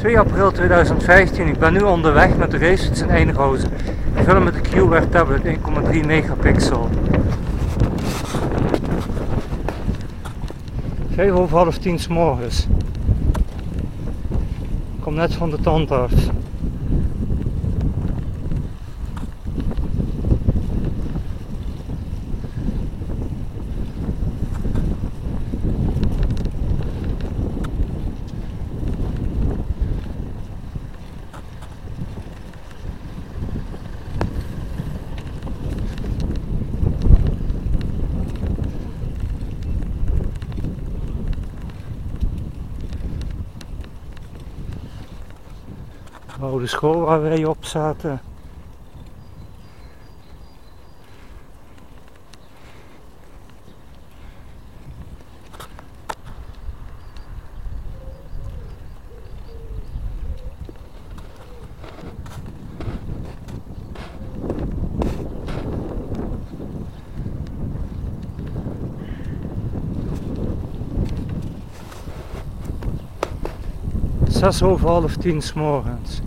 2 april 2015. Ik ben nu onderweg met de racefiets in Eindhoven. Ik film met de QWER tablet 1,3 megapixel. 5 over half 10 s morgens. Ik kom net van de tandarts. De oude school waar wij op zaten. Zes over half tien s morgens.